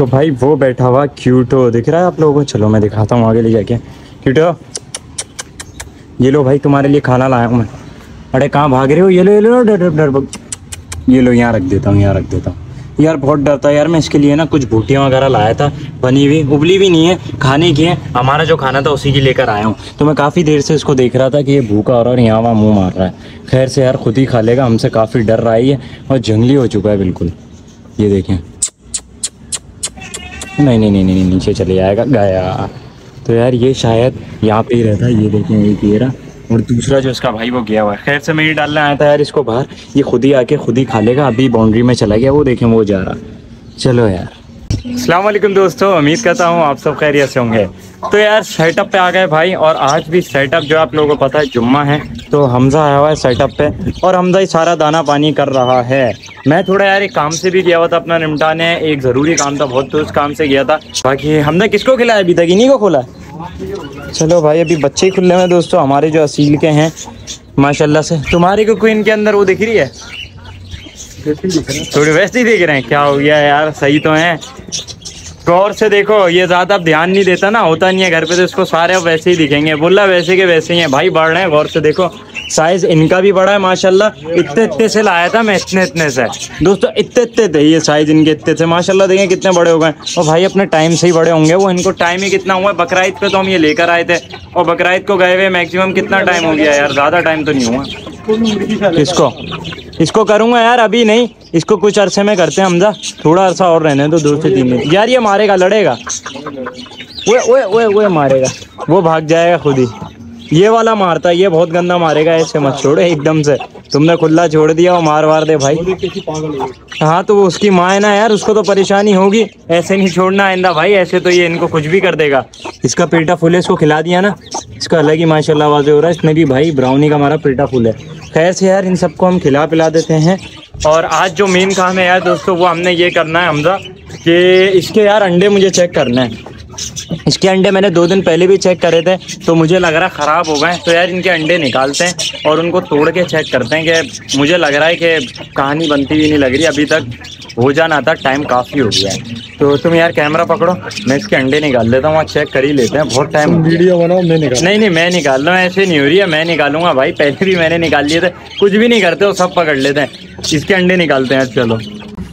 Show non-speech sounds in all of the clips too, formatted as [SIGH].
तो भाई वो बैठा हुआ क्यूटो दिख रहा है आप लोगों को? चलो मैं दिखाता हूँ आगे ले जाके क्यूटो ये लो भाई, तुम्हारे लिए खाना लाया हूँ मैं। अरे कहाँ भाग रहे हो? ये लो ये लो, डर डर डर ये लो, यहाँ रख देता हूँ, यहाँ रख देता हूँ। यार बहुत डरता है यार मैं इसके लिए ना, कुछ भूटियाँ वगैरह लाया था, बनी हुई, उबली भी नहीं है, खाने की है। हमारा जो खाना था उसी की लेकर आया हूँ। तो मैं काफ़ी देर से इसको देख रहा था कि ये भूखा हो रहा है और यहाँ वहाँ मुँह मार रहा है। खैर से यार, खुद ही खा लेगा, हमसे काफ़ी डर रहा है और जंगली हो चुका है बिल्कुल। ये देखें। नहीं नहीं नहीं नहीं, नीचे चले जाएगा, गया। तो यार ये शायद यहाँ पे ही रहता है, ये देखें एक ये रहा और दूसरा जो इसका भाई, वो गया हुआ है। खैर से मैं ये डालने आया था यार इसको बाहर। ये खुद ही आके खुद ही खा लेगा, अभी बाउंड्री में चला गया, वो देखें, वो जा रहा। चलो यार। अलैक्म दोस्तों, उम्मीद करता हूँ आप सब खैरियत से होंगे। तो यार सेटअप पे आ गए भाई, और आज भी सेटअप जो आप लोगों को पता है, जुम्मा है। तो हमजा आया हुआ है सेटअप पे, और हमजा ही सारा दाना पानी कर रहा है। मैं थोड़ा यार एक काम से भी गया हुआ था, अपना निपटाने एक ज़रूरी काम था, बहुत तो उस काम से गया था। बाकी हमने किसको खिलाया अभी तक? इन्हीं को खोला? चलो भाई, अभी बच्चे ही खुले हैं दोस्तों, हमारे जो असील के हैं, माशाल्लाह से। तुम्हारी को क्वीन के अंदर वो दिख रही है? थोड़ी वैसे ही दिख रहे हैं, क्या हो गया यार, सही तो है। गौर से देखो, ये ज़्यादा आप ध्यान नहीं देता ना, होता नहीं है घर पे तो इसको सारे वैसे ही दिखेंगे। बोला वैसे के वैसे ही है, भाई बढ़ रहे हैं, गौर से देखो साइज़ इनका भी बड़ा है, माशाल्लाह। इतने इतने से लाया था मैं, इतने इतने से। दोस्तों, इतने इतने थे ये साइज़ इनके, इतने थे। माशाल्लाह देखें कितने बड़े हो गए और भाई अपने टाइम से ही बड़े होंगे, वो इनको टाइम ही कितना हुआ है? बकराइद पे तो हम ये लेकर आए थे। और बकराइद को गए हुए मैक्सिमम कितना टाइम हो गया यार? ज़्यादा टाइम तो नहीं हुआ। किसको? इसको करूँगा यार अभी नहीं। इसको कुछ अरसे में करते हैं हमजा। थोड़ा अरसा और रहने दो दो से तीन दिन यार ये मारेगा लड़ेगा। वो वो वो वो मारेगा। वो भाग जाएगा खुद ही। ये वाला मारता है ये बहुत गंदा मारेगा ऐसे मत छोड़ो एकदम से। तुमने खुला छोड़ दिया वो मार मार दे भाई। हाँ। तो वो उसकी माँ है ना यार उसको तो परेशानी होगी। ऐसे नहीं छोड़ना आइंदा भाई ऐसे तो ये इनको कुछ भी कर देगा। इसका पेटा फूल है इसको खिला दिया ना। इसका अलग ही माशाल्लाह वाजे हो रहा है। इसमें भी भाई ब्राउनी का हमारा पेटा फूल है। खैर से यार, इन सबको हम खिला पिला देते हैं। और आज जो मेन काम है यार दोस्तों, वो हमने ये करना है हमजा, कि इसके यार अंडे मुझे चेक करना है। इसके अंडे मैंने दो दिन पहले भी चेक करे थे तो मुझे लग रहा है ख़राब हो गए तो यार इनके अंडे निकालते हैं और उनको तोड़ के चेक करते हैं कि मुझे लग रहा है कि कहानी बनती हुई नहीं लग रही अभी तक हो जाना था टाइम काफ़ी हो गया है। तो तुम यार कैमरा पकड़ो मैं इसके अंडे निकाल लेता हूँ वहाँ चेक कर ही लेते हैं बहुत टाइम वीडियो बनाओ मैं निकाल नहीं नहीं मैं निकाल रहा हूँ ऐसे नहीं हो रही है मैं निकालूँगा भाई पहले भी मैंने निकाल लिए थे कुछ भी नहीं करते वो सब पकड़ लेते हैं। इसके अंडे निकालते हैं चलो।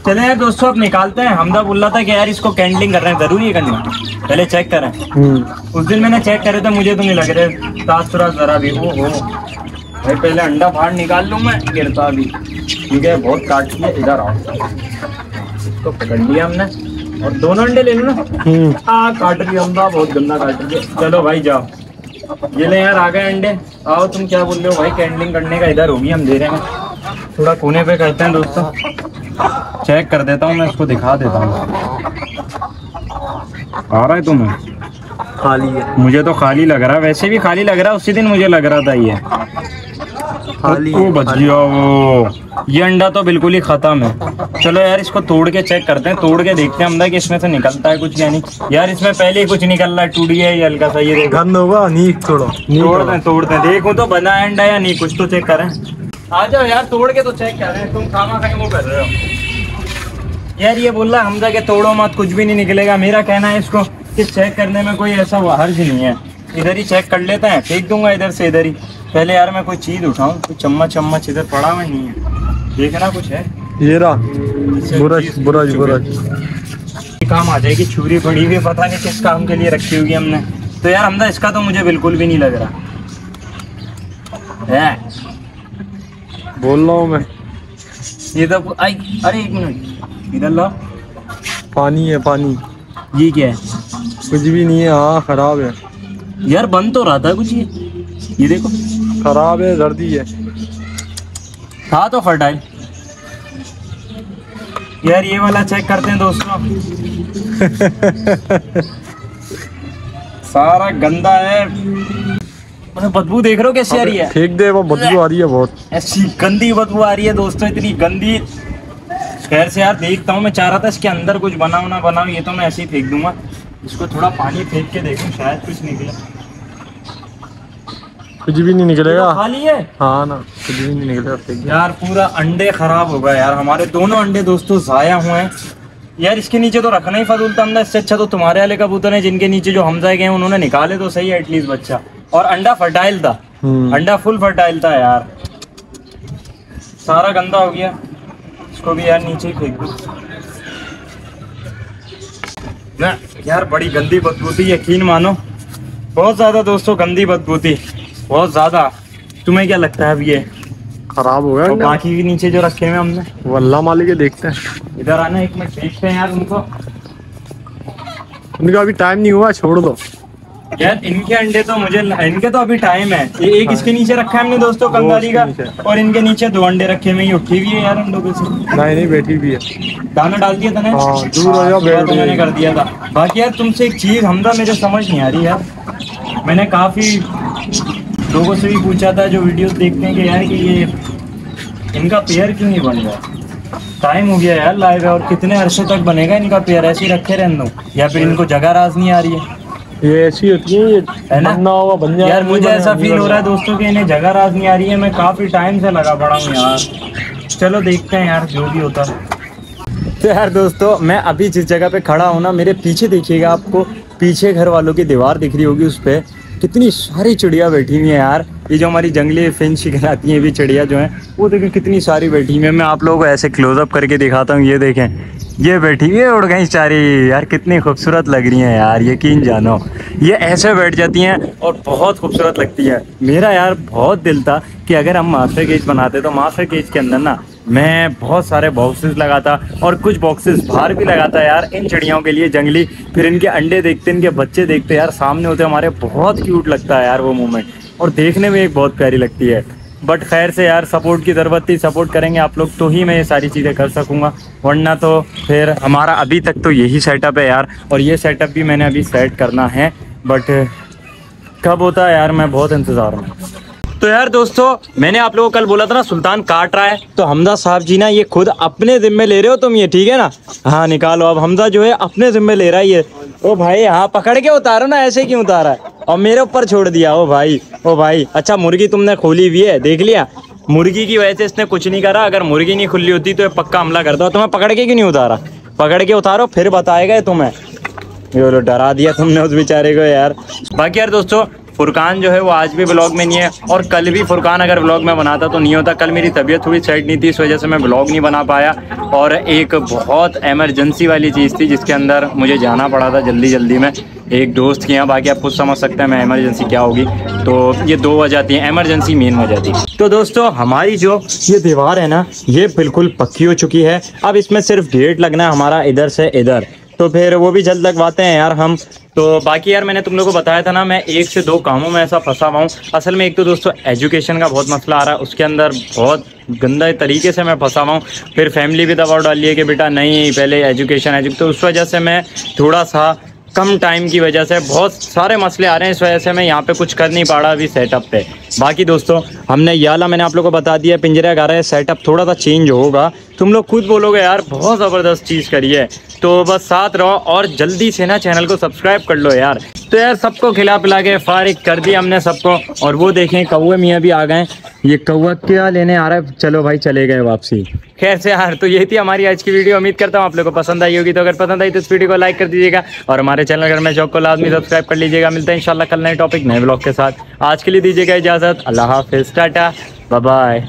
चले यार दोस्तों अब निकालते हैं। हमदा बोल रहा था कि यार इसको कैंडलिंग कर रहे हैं। ज़रूरी है करनी। पहले चेक करें। हम्म। उस दिन मैंने चेक करे थे मुझे तो नहीं लग रहे। सुरा जरा भी। ओ हो भाई पहले अंडा फाड़ निकाल लूँ मैं। गिरता भी। ठीक है बहुत काट लिया इधर आओ। इसको पकड़ लिया हमने। और दोनों अंडे ले लो ना हम्म। हाँ काट रही अंडा। बहुत गंदा काट रही है। चलो भाई जाओ। ये ले यार आ गए अंडे। आओ तुम क्या बोल रहे हो? भाई कैंडलिंग करने का इधर होगी हम दे रहे हैं। थोड़ा कोने पे करते हैं दोस्तों। चेक कर देता हूँ मैं इसको दिखा देता हूँ। आ रहा है तुम्हें? खाली है। मुझे तो खाली लग रहा है। वैसे भी खाली लग रहा है उसी दिन मुझे लग रहा था ये। खाली ओ बच गया वो। ये अंडा तो बिल्कुल ही खत्म है। चलो यार इसको तोड़ के चेक करते हैं। तोड़ के देखते हैं अंदर कि इसमें से निकलता है कुछ यानी यार इसमें पहले ही कुछ निकल रहा है टूटी है ये हल्का सा ये गंद होगा नीक थोड़ा तोड़ते हैं तोड़ते हैं। देखो तो बना है अंडा या नहीं कुछ तो चेक करें। आ जाओ यार तोड़ के तो चेक कर रहे हैं। तुम खाना खाए वो कर रहे हो। यार ये बोल रहा है हमजा के तोड़ो मत कुछ भी नहीं निकलेगा। मेरा कहना है इसको कि चेक करने में कोई ऐसा हर्ज नहीं है। इधर ही चेक कर लेते हैं। फेंक दूँगा इधर से इधर ही। पहले यार मैं कोई चीज़ उठाऊं। कोई चम्मच चम्मच इधर पड़ा हुआ नहीं है। देखना कुछ है? ये रहा। बुरश बुरश बुरश काम आ जाएगी छुरी पड़ी हुई पता नहीं किस काम के लिए रखी हुई हमने। तो यार हमदा इसका तो मुझे बिल्कुल भी नहीं लग रहा। है? बोल रहा हूँ मैं। ये तो आई अरे एक मिनट। इधर लो। पानी है पानी। ये क्या है? कुछ भी नहीं है हाँ खराब है। यार बन तो रहा था कुछ ये। ये देखो। खराब है जर्दी है था तो फर्टाइल यार ये वाला चेक करते हैं दोस्तों [LAUGHS] सारा गंदा है। मतलब बदबू देख रहे हो कैसी आ रही है? फेंक दे वो बदबू आ रही है बहुत। ऐसी गंदी बदबू आ रही है दोस्तों इतनी गंदी। खैर से यार देखता हूँ मैं चाह रहा था इसके अंदर कुछ बनाओ ना बनाओ ये तो मैं ऐसे ही फेंक दूँगा। इसको थोड़ा पानी फेंक के देखूँ शायद कुछ निकले। कुछ भी नहीं निकलेगा। खाली है। हाँ ना कुछ भी नहीं निकलेगा यार पूरा अंडे खराब हो गए यार हमारे दोनों अंडे दोस्तों ज़ाया हुए हैं। यार इसके नीचे तो रखना ही फजूल था इससे अच्छा तो तुम्हारे वाले कबूतर हैं जिनके नीचे जो हमजा गए उन्होंने निकाले तो सही है एटलीस्ट बच्चा। और अंडा फर्टाइल था। हम्म। अंडा फुल फर्टाइल था यार। सारा गंदा हो गया। इसको भी यार नीचे ही फेंक दो। ना यार बड़ी गंदी बदबू थी यकीन मानो। बहुत ज़्यादा दोस्तों गंदी बदबू थी बहुत ज़्यादा। तुम्हें क्या लगता है अब ये? खराब हो गया बाकी के नीचे जो रखे हुए हमने। वो अल्लाह मालिक है देखते हैं। इधर आना एक मिनट देखते हैं यार उनको। उनका अभी टाइम नहीं हुआ छोड़ दो। यार इनके अंडे तो मुझे इनके तो अभी टाइम है। ये एक इसके नीचे रखा है हमने दोस्तों कंगाली का और इनके नीचे दो अंडे रखे हुए उठी हुई है यार अंडों से। नहीं नहीं बैठी भी है। दाना डाल दिया था ना हाँ, दूर हो जाओ, बैठ तो मैंने कर दिया था। बाकी यार तुमसे एक चीज़ हमदा मेरे समझ नहीं आ रही यार। मैंने काफ़ी लोगों से भी पूछा था जो वीडियोस देखते हैं कि यार कि ये इनका पेयर क्यों नहीं बन रहा? टाइम हो गया यार लाइव है और कितने अरसे तक बनेगा इनका पेयर ऐसे ही रखे रहने दो। या फिर इनको जगह राज नहीं आ रही है? ये ऐसी होती है ये है ना? बनना होगा बन जाएगा यार मुझे ऐसा फील हो रहा है दोस्तों कि इन्हें जगह राज नहीं आ रही है मैं काफ़ी टाइम से लगा पड़ा हूँ यार। चलो देखते हैं यार जो भी होता। तो यार दोस्तों मैं अभी जिस जगह पे खड़ा हूँ ना मेरे पीछे देखिएगा आपको पीछे घर वालों की दीवार दिख रही होगी उस पर कितनी सारी चिड़िया बैठी हुई है यार। ये जो हमारी जंगली फिंच कहलाती हैं भी चिड़िया जो है वो देखिए कितनी सारी बैठी हुई है। मैं आप लोगों को ऐसे क्लोजअप करके दिखाता हूँ ये देखें। ये बैठी हुई है उड़ गई सारी। यार, कितनी खूबसूरत लग रही हैं यार, यकीन जानो। ये ऐसे बैठ जाती हैं और बहुत खूबसूरत लगती है। मेरा यार बहुत दिल था कि अगर हम मास्टर केज बनाते तो मास्टर केज के अंदर ना मैं बहुत सारे बॉक्सेस लगाता और कुछ बॉक्सेस बाहर भी लगाता यार, इन चिड़ियों के लिए जंगली। फिर इनके अंडे देखते, इनके बच्चे देखते, यार, सामने होते, हमारे बहुत क्यूट लगता है यार वो मोमेंट और देखने में एक बहुत प्यारी लगती है। बट खैर से यार सपोर्ट की ज़रूरत थी सपोर्ट करेंगे आप लोग तो ही मैं ये सारी चीज़ें कर सकूँगा। वरना तो फिर हमारा अभी तक तो यही सेटअप है यार, और ये सेटअप भी मैंने अभी सेट करना है बट कब होता है यार, मैं बहुत इंतज़ार हूँ। तो यार दोस्तों, मैंने आप लोगों को कल बोला था ना, सुल्तान काट रहा है तो हमदा साहब जी ना ये खुद अपने जिम्मे ले रहे हो तुम ये, ठीक है ना? हाँ निकालो, अब हमदा जो है अपने जिम्मे ले रहा है ये। ओ भाई हाँ पकड़ के उतारो ना, ऐसे क्यों उतारा है? और मेरे ऊपर छोड़ दिया। ओ भाई ओ भाई अच्छा मुर्गी तुमने खोली हुई है, देख लिया? मुर्गी की वजह से इसने कुछ नहीं करा। अगर मुर्गी नहीं खुली होती तो ये पक्का हमला करता। तुम्हें पकड़ के क्यों नहीं उतारा? पकड़ के उतारो, फिर बताएगा तुम्हें। ये लो, डरा दिया तुमने उस बेचारे को यार। बाकी यार दोस्तों फुरकान जो है वो आज भी ब्लॉग में नहीं है और कल भी फुरकान अगर ब्लॉग में बनाता तो नहीं होता। कल मेरी तबीयत थोड़ी सेट नहीं थी, इस वजह से मैं ब्लॉग नहीं बना पाया। और एक बहुत एमरजेंसी वाली चीज़ थी जिसके अंदर मुझे जाना पड़ा था जल्दी जल्दी में। एक दोस्त के यहाँ, बाकी आप खुद समझ सकते हैं मैं एमरजेंसी क्या होगी। तो ये दो वजह थी एमरजेंसी मेन वजह थी। तो दोस्तों, हमारी जो ये दीवार है ना, ये बिल्कुल पक्की हो चुकी है। अब इसमें सिर्फ़ गेट लगना है हमारा इधर से इधर। तो फिर वो भी जल्द लगवाते हैं यार हम। तो बाकी यार मैंने तुम लोगों को बताया था ना, मैं एक से दो कामों में ऐसा फंसा हुआ हूँ। असल में एक तो दोस्तों एजुकेशन का बहुत मसला आ रहा है, उसके अंदर बहुत गंदा तरीके से मैं फंसा हुआ हूँ। फिर फैमिली भी दबाव डाल लिया कि बेटा नहीं, पहले एजुकेशन एजु तो उस वजह से मैं थोड़ा सा कम टाइम की वजह से बहुत सारे मसले आ रहे हैं, इस वजह से मैं यहाँ पे कुछ कर नहीं पा रहा अभी सेटअप पे। बाकी दोस्तों, हमने, याला मैंने आप लोगों को बता दिया, पिंजरा गा रहा है सेटअप थोड़ा सा चेंज होगा। तुम लोग खुद बोलोगे, यार, बहुत ज़बरदस्त चीज़ करी है। तो बस साथ रहो और जल्दी से ना चैनल को सब्सक्राइब कर लो यार। तो यार, सबको खिला पिला के फारिग कर दिया हमने सबको। और वो देखें कौए मियाँ भी आ गए ये कौआ क्या लेने आ रहा है? चलो भाई, चले गए वापसी। खैर से यार तो यही थी हमारी आज की वीडियो। उम्मीद करता हूँ आप लोगों को पसंद आई होगी। तो अगर पसंद आई तो इस वीडियो को लाइक कर दीजिएगा और हमारे चैनल अगर मैं चौक को लाजमी सब्सक्राइब कर लीजिएगा। मिलते हैं इंशाल्लाह कल नए टॉपिक, नए ब्लॉग के साथ। आज के लिए दीजिएगा इजाज़त। अल्लाह हाफिज़। टाटा। बाय